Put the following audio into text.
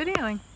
videoing.